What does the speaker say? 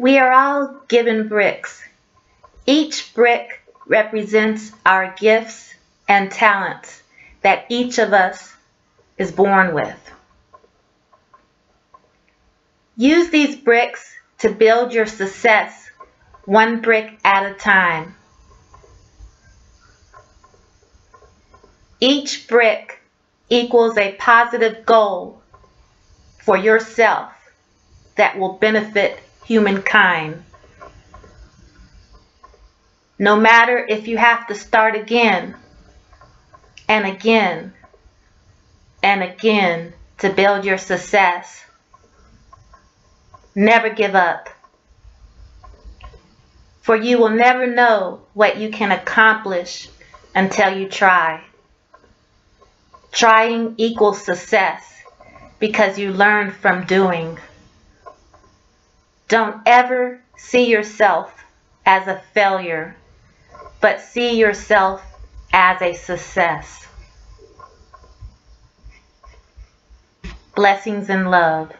We are all given bricks. Each brick represents our gifts and talents that each of us is born with. Use these bricks to build your success one brick at a time. Each brick equals a positive goal for yourself that will benefit humankind. No matter if you have to start again and again and again to build your success, never give up. For you will never know what you can accomplish until you try. Trying equals success because you learn from doing. Don't ever see yourself as a failure, but see yourself as a success. Blessings and love.